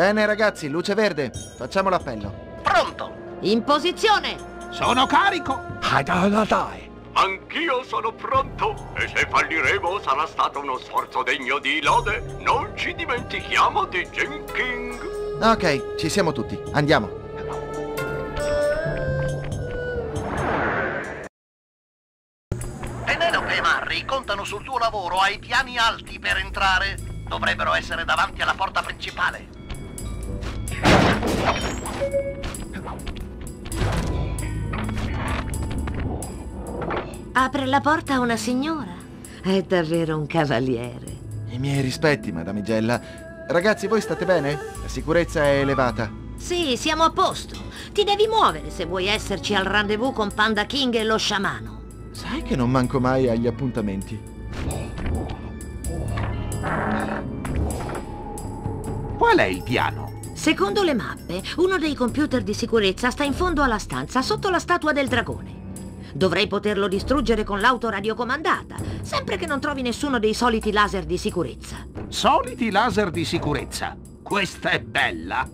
Bene ragazzi, luce verde. Facciamo l'appello. Pronto! In posizione! Sono carico! Anch'io sono pronto e se falliremo sarà stato uno sforzo degno di lode. Non ci dimentichiamo di Jim King. Ok, ci siamo tutti. Andiamo. Penelope e Marry contano sul tuo lavoro ai piani alti per entrare. Dovrebbero essere davanti alla porta principale. Apre la porta a una signora. È davvero un cavaliere. I miei rispetti, Madame Gella. Ragazzi, voi state bene? La sicurezza è elevata. Sì, siamo a posto. Ti devi muovere se vuoi esserci al rendezvous con Panda King e lo sciamano. Sai che non manco mai agli appuntamenti. Qual è il piano? Secondo le mappe, uno dei computer di sicurezza sta in fondo alla stanza, sotto la statua del dragone. Dovrei poterlo distruggere con l'auto radiocomandata, sempre che non trovi nessuno dei soliti laser di sicurezza. Soliti laser di sicurezza. Questa è bella.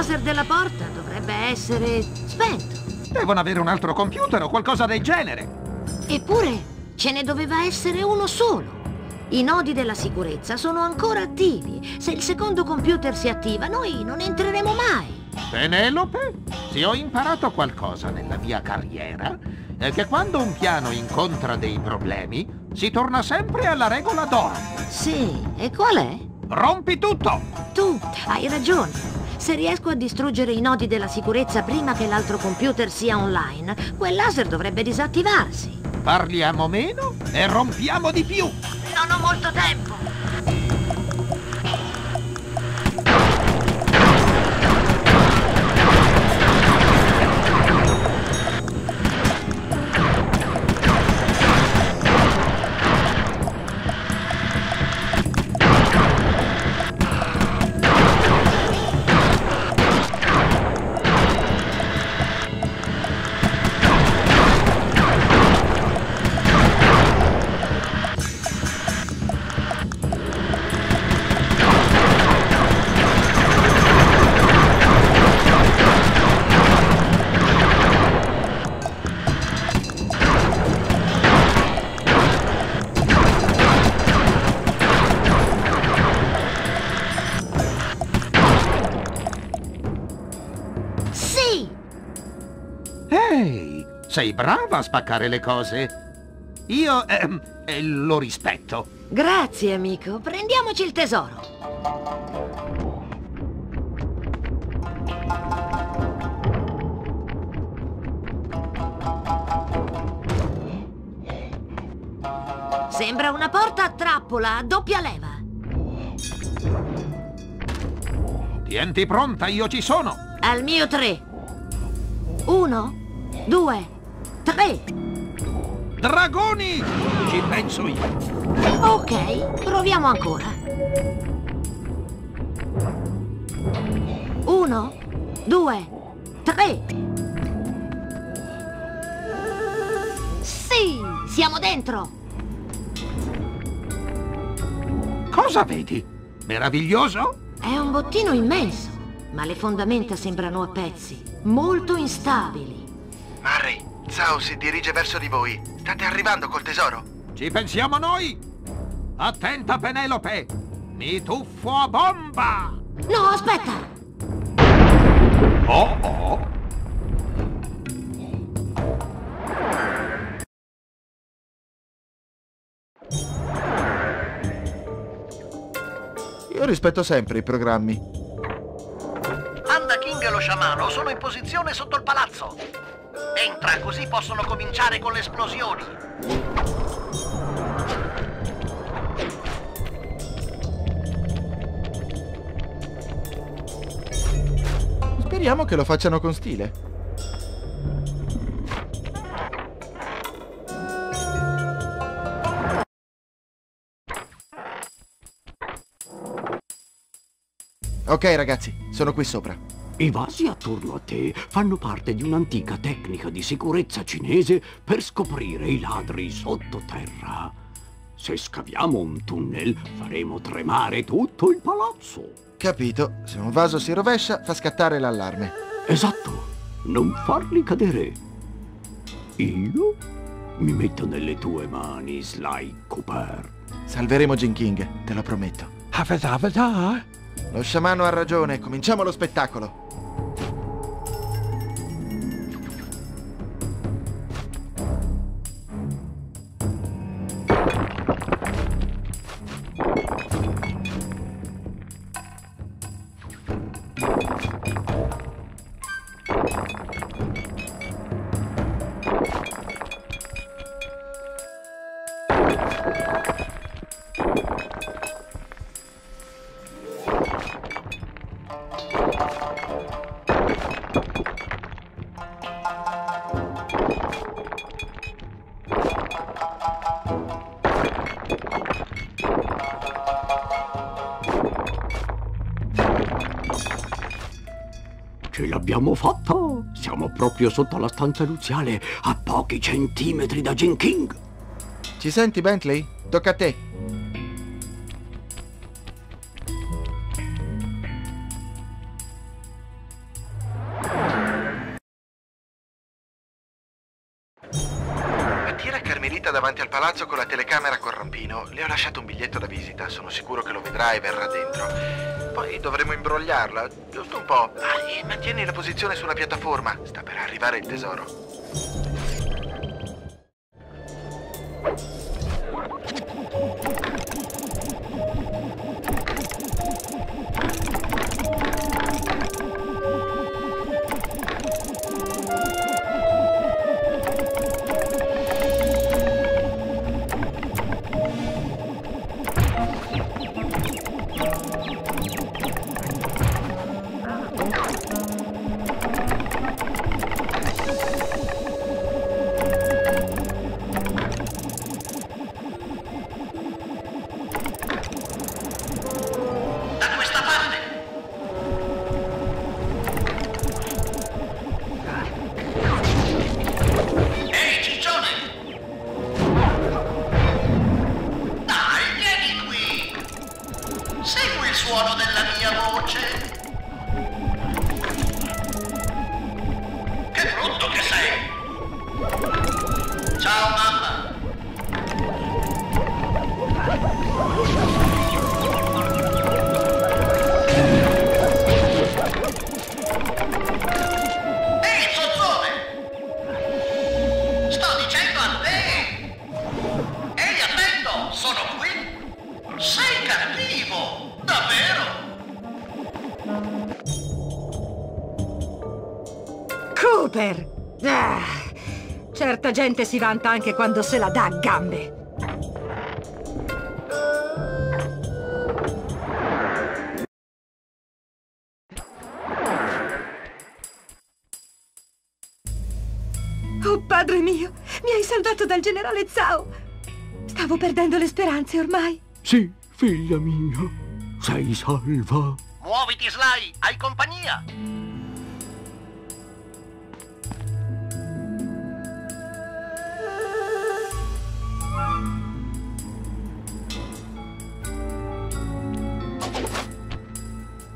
Laser della porta dovrebbe essere spento. Devono avere un altro computer o qualcosa del genere. Eppure ce ne doveva essere uno solo. I nodi della sicurezza sono ancora attivi. Se il secondo computer si attiva, noi non entreremo mai. Penelope, se ho imparato qualcosa nella mia carriera, è che quando un piano incontra dei problemi, si torna sempre alla regola d'oro. Sì, e qual è? Rompi tutto! Tu hai ragione. Se riesco a distruggere i nodi della sicurezza prima che l'altro computer sia online, quel laser dovrebbe disattivarsi. Parliamo meno e rompiamo di più. Non ho molto tempo. Ehi, sei brava a spaccare le cose. Io ehm, eh, lo rispetto. Grazie, amico. Prendiamoci il tesoro. Sembra una porta a trappola a doppia leva. Tienti pronta, io ci sono. Al mio tre. Uno, due, tre. Dragoni! Ci penso io. Ok, proviamo ancora. Uno, due, tre. Sì, siamo dentro. Cosa vedi? Meraviglioso? È un bottino immenso, ma le fondamenta sembrano a pezzi, molto instabili. Murray, Zhao si dirige verso di voi. State arrivando col tesoro? Ci pensiamo noi? Attenta, Penelope! Mi tuffo a bomba! No, aspetta! Oh oh! Io rispetto sempre i programmi. Panda King e lo sciamano sono in posizione sotto il palazzo. Entra, così possono cominciare con le esplosioni. Speriamo che lo facciano con stile. Ok ragazzi, sono qui sopra. I vasi attorno a te fanno parte di un'antica tecnica di sicurezza cinese per scoprire i ladri sottoterra. Se scaviamo un tunnel faremo tremare tutto il palazzo. Capito, se un vaso si rovescia fa scattare l'allarme. Esatto, non farli cadere. Io mi metto nelle tue mani, Sly Cooper. Salveremo Jin King, te lo prometto. Lo sciamano ha ragione, cominciamo lo spettacolo. L'abbiamo fatta! Siamo proprio sotto la stanza nuziale, a pochi centimetri da Jin King. Ci senti Bentley? Tocca a te. Carmelita davanti al palazzo con la telecamera col rampino. Le ho lasciato un biglietto da visita, sono sicuro che lo vedrà e verrà dentro. Poi dovremo imbrogliarla, giusto un po'. Ah, mantieni la posizione sulla piattaforma, sta per arrivare il tesoro. Segui il suono della mia voce. Cooper! Ah, certa gente si vanta anche quando se la dà a gambe. Oh, padre mio! Mi hai salvato dal generale Zhao! Stavo perdendo le speranze ormai. Sì, figlia mia. Sei salva. Muoviti, Sly! Hai compagnia!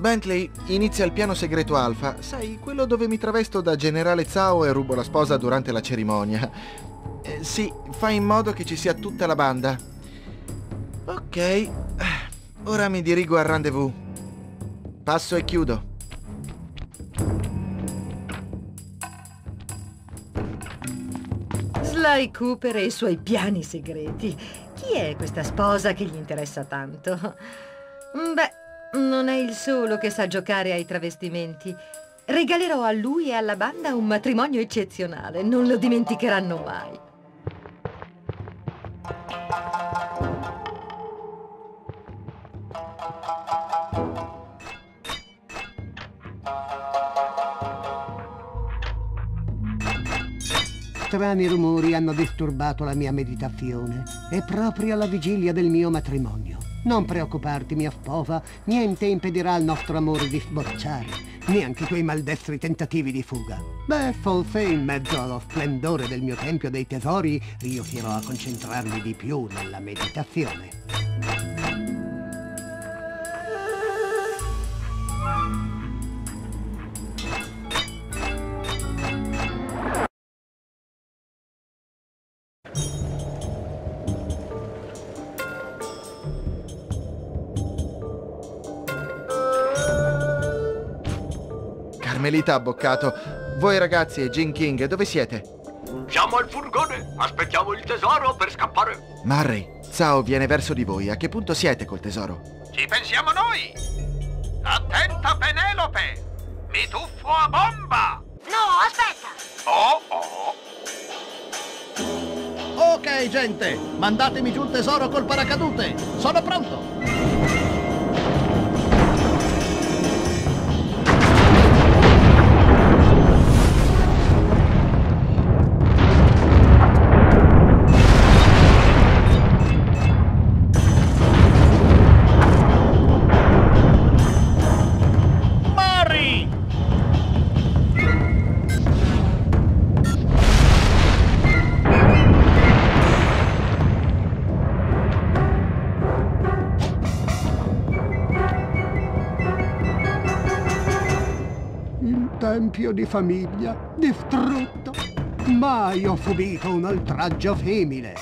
Bentley, inizia il piano segreto Alpha. Sai, quello dove mi travesto da generale Zhao e rubo la sposa durante la cerimonia. Eh, sì, fai in modo che ci sia tutta la banda. Ok, ora mi dirigo al rendezvous. Passo e chiudo. Sly Cooper e i suoi piani segreti. Chi è questa sposa che gli interessa tanto? Beh, non è il solo che sa giocare ai travestimenti. Regalerò a lui e alla banda un matrimonio eccezionale. Non lo dimenticheranno mai. Strani rumori hanno disturbato la mia meditazione e proprio alla vigilia del mio matrimonio. Non preoccuparti, mia sposa, niente impedirà al nostro amore di sbocciare, neanche quei maldestri tentativi di fuga. Beh, forse in mezzo allo splendore del mio tempio dei tesori riuscirò a concentrarmi di più nella meditazione. Carmelita Abboccato, voi ragazzi e Jin King, dove siete? Siamo al furgone, aspettiamo il tesoro per scappare. Murray, Zhao viene verso di voi. A che punto siete col tesoro? Ci pensiamo noi! Attenta, Penelope! Mi tuffo a bomba! No, aspetta! Oh, oh! Ok, gente, mandatemi giù il tesoro col paracadute. Sono pronto. Di famiglia distrutto. Mai ho subito un oltraggio femminile.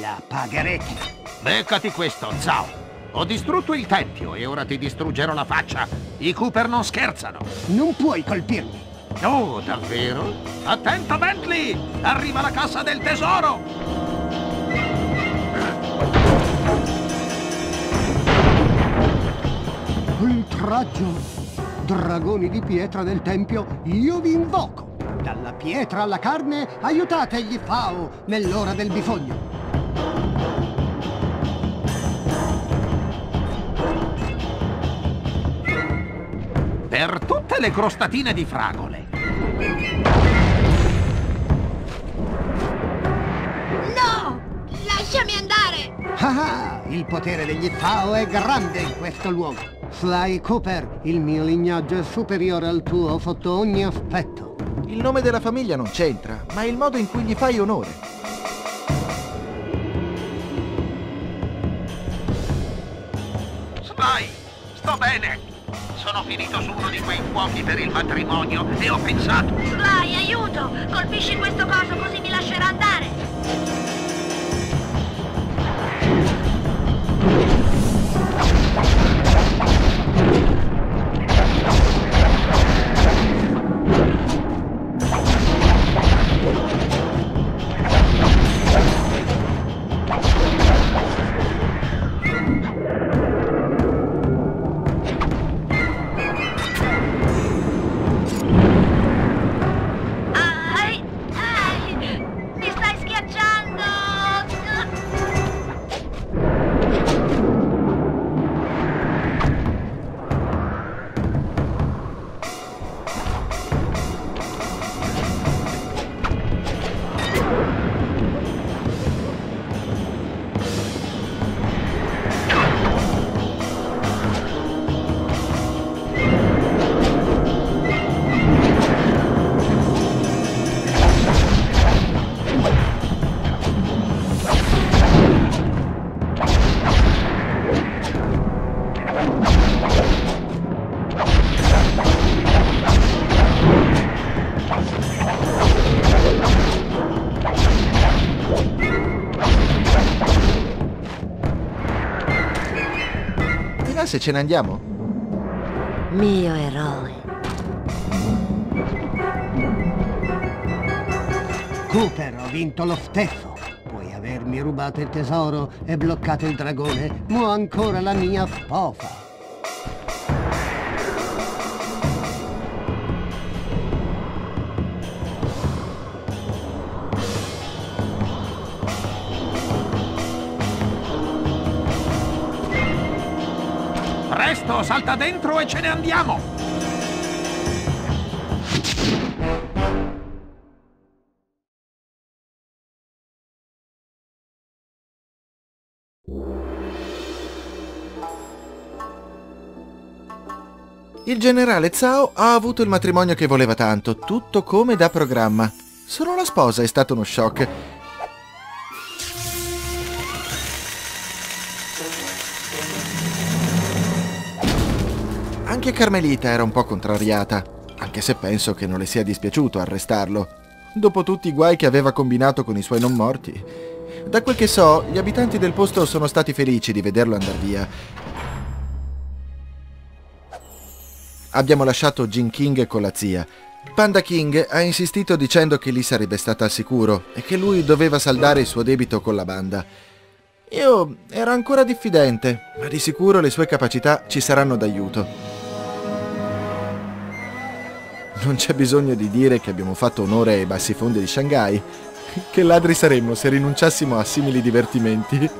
La pagherete. Beccati questo, Zhao! Ho distrutto il tempio e ora ti distruggerò la faccia. I Cooper non scherzano. Non puoi colpirmi. Oh, davvero? Attenta, Bentley! Arriva la cassa del tesoro! Oltraggio. Dragoni di pietra del tempio, io vi invoco. Dalla pietra alla carne, aiutate gli Fao nell'ora del bisogno. Per tutte le crostatine di fragole. No! Lasciami andare! Ah, ah, il potere degli Fao è grande in questo luogo. Sly Cooper, il mio lignaggio è superiore al tuo sotto ogni aspetto. Il nome della famiglia non c'entra, ma è il modo in cui gli fai onore. Sly, sto bene. Sono finito su uno di quei fuochi per il matrimonio e ho pensato... Sly, aiuto! Colpisci questo coso così mi lascerà andare! Se ce ne andiamo? Mio eroe. Cooper, ho vinto lo steffo. Puoi avermi rubato il tesoro e bloccato il dragone, ma ho ancora la mia spofa. Presto, salta dentro e ce ne andiamo! Il generale Zhao ha avuto il matrimonio che voleva tanto, tutto come da programma. Solo la sposa è stato uno shock. Anche Carmelita era un po' contrariata, anche se penso che non le sia dispiaciuto arrestarlo. Dopo tutti i guai che aveva combinato con i suoi non morti. Da quel che so, gli abitanti del posto sono stati felici di vederlo andare via. Abbiamo lasciato Jin King con la zia. Panda King ha insistito dicendo che lì sarebbe stata al sicuro e che lui doveva saldare il suo debito con la banda. Io ero ancora diffidente, ma di sicuro le sue capacità ci saranno d'aiuto. Non c'è bisogno di dire che abbiamo fatto onore ai bassi fondi di Shanghai. Che ladri saremmo se rinunciassimo a simili divertimenti.